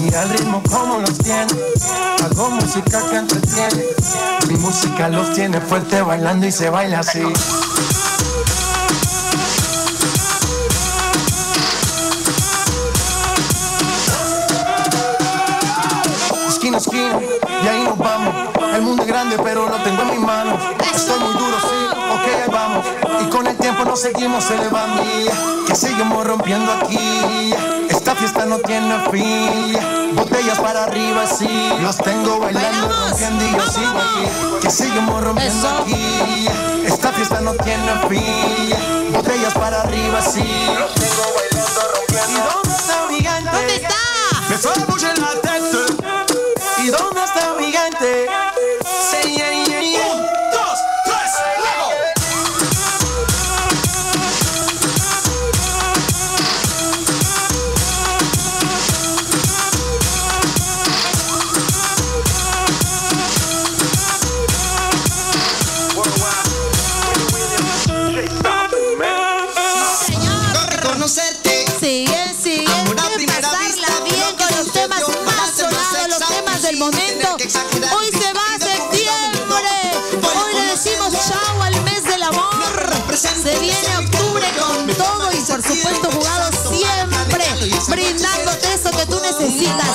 Mira el ritmo como los tiene. Hago música que entretiene. Mi música los tiene fuerte bailando y se baila así. Esquina, esquina, y ahí nos vamos. El mundo es grande, pero lo tengo en mis manos. Estoy muy duro, sí, ok, vamos. Y con el tiempo nos seguimos elevando. Que seguimos rompiendo aquí. Esta fiesta no tiene fin. Botellas para arriba, sí. Los tengo bailando, rompiendo y yo sigo aquí. Que seguimos rompiendo aquí. Esta fiesta no tiene fin. Botellas para arriba, sí. Los tengo bailando, rompiendo. ¿Y dónde está gigante? ¿Dónde está?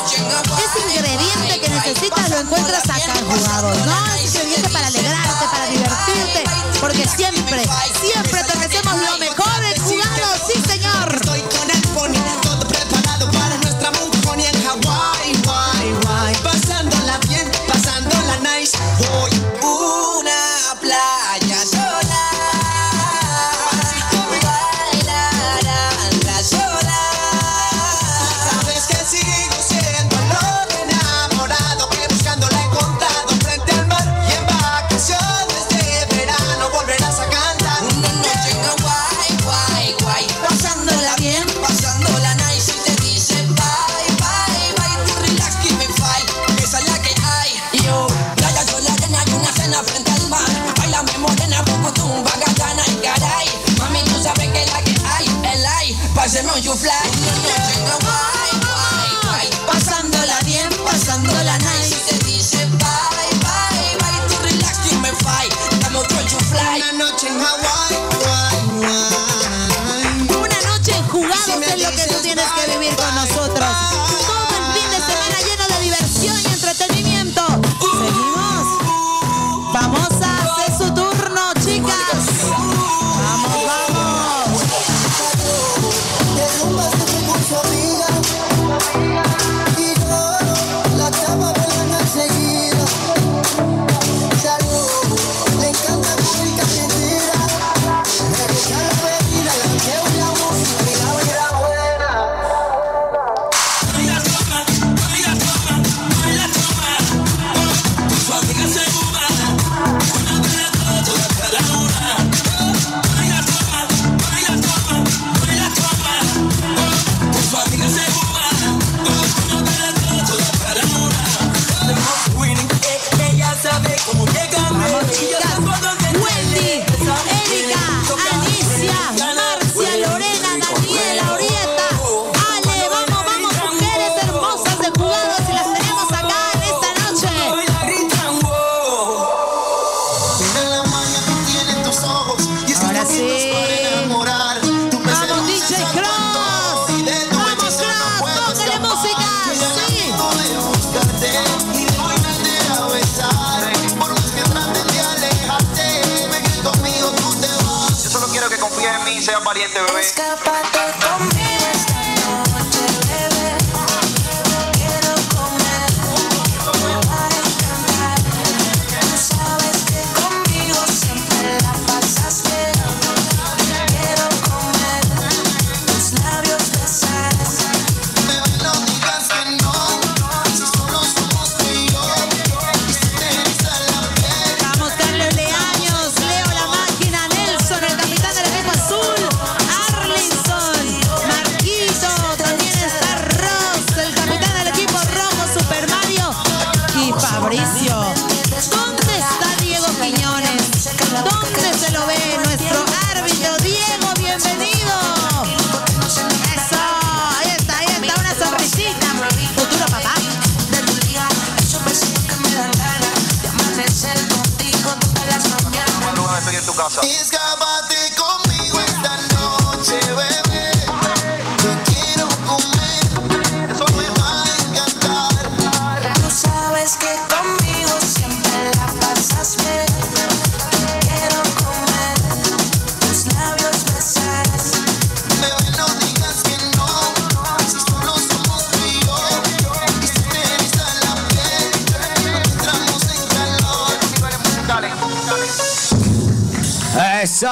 Ese ingrediente que necesitas lo encuentras don't you fly? sabe cómo mí, sea valiente, bebé. Escápate conmigo. Escápate conmigo Eso.